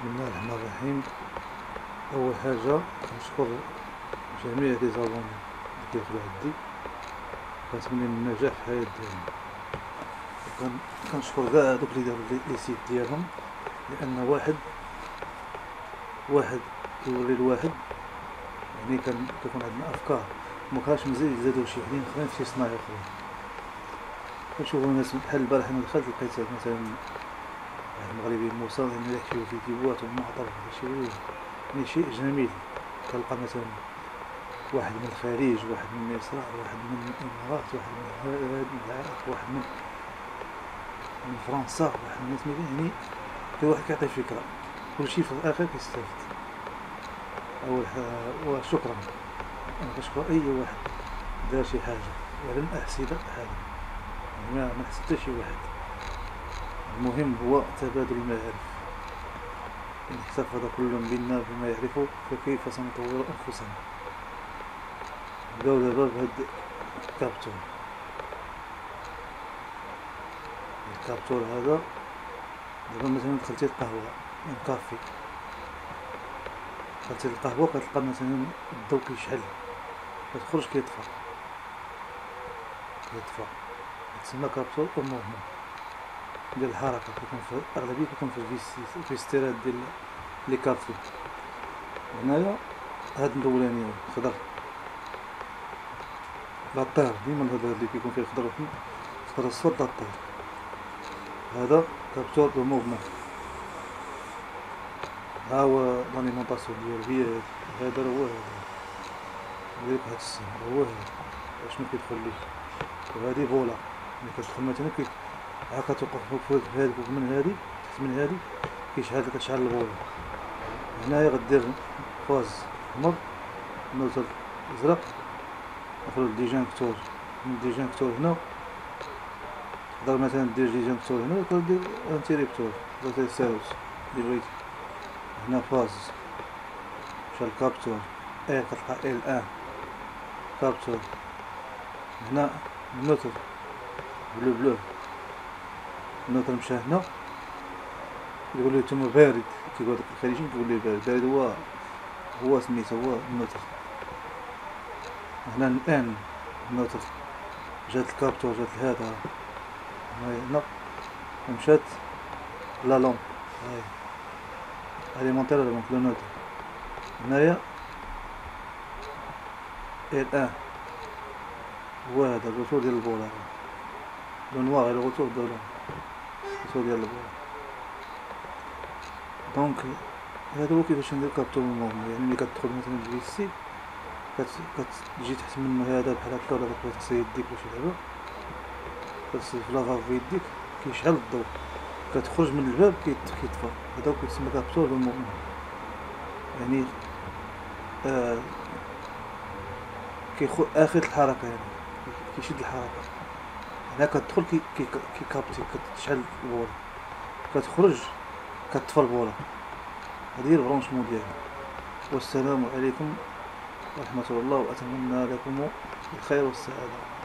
بسم الله الرحمن الرحيم. أول حاجة كنشكر جميع les abonnés اللي كيدخلوا عندي كنتمنى النجاح في الحياة ديالهم كنشكر كاع دوك اللي داروا لي suite ديالهم. لأن واحد واحد كيولي لواحد يعني كان كيكون عندنا أفكار. مكانش مزيان يزيدو شي حدين أخرين في شي صنايع أخرين. كنشوفو ناس بحال البارح أنا دخلت لقيت مثلا المغربي موسى يعني يحكيو فيديوهات ومعطر يعني شيء جميل كنلقى مثلا واحد من الخليج واحد من مصر واحد من الإمارات واحد من العراق واحد من من فرنسا واحد من سميتو يعني كل واحد كيعطي فكرة. كلشي في الآخر كيستافد. أول وشكرا. أنا كنشكر أي واحد دار شي حاجة ولن احسد احدا يعني ما حتى شي واحد. المهم هو تبادل المعارف إن احتفظ كل منا بما يعرفه فكيف سنطور أنفسنا؟ نبداو دابا بهاد الكابتور الكابتور هذا دابا مثلا دخلتي القهوة كافي دخلتي القهوة كتلقى مثلا الضو كيشعل كتخرج كيطفى. كيطفى. تسمى capteur au mouvement ديال الحركة كيكون في أغلبية كيكون في الفيستيرات ديال les cafés هنايا هاد الأولاني خضر. la terre ديما هذا اللي كيكون فيه خضر خضر أصفر la terre هذا capteur de mouvement. ها هو l'alimentation ديالو. هي هذا هو هذا. هذيك هاد السن هو هذا. باش ما كيدخليش وهادي فولا. ملي كتدخل مثلا ها كتوقف فوق هادي فوق من هادي تحت من هادي كيشعل كتشعل البوله هنايا غدير phase احمر neutre ازرق نخرج disjoncteur من disjoncteur هنا تقدر مثلا دير disjoncteur هنا وتقدر دير انتيريبتور تقدر ساوس اللي بغيتي هنا فاز. مشى الكابتور اي كتلقى ال ان كابتور. هنا نوتر بلو بلو. النظر مشى هنا. يقول لي نتوما بارد. كيقول لك الخليجيين كيقول لي بارد. بارد هو هو سميتو هو النوتر هنا الآن النوتر جات الكابتور جات هذا. هنا ومشات لا لومب هاي. اليمونتير لومب لو نوتر هنايا الان هو هذا الروتور ديال البولا لو نوار الروتور دو لون الصوت ديال البوله دونك هذا هو كيفاش ندير كابتور موفمون يعني ملي كتدخل مثلا الفيسي كتجي تحت منه هذا بحال هكا ولا كتبغي تغسل يديك ولا شي لعبة كتغسل في lavabo يديك كيشعل الضوء كتخرج من الباب كيطفى هذا كيتسمى capteur mouvement يعني آه كيخو اخر الحركة يعني كيشد الحركة هنا كتدخل كي كي capter كتشعل البوله. كتخرج كتطفى البوله. هذه هي البرونشمون ديالها والسلام عليكم ورحمة الله وأتمنى لكم الخير والسعادة.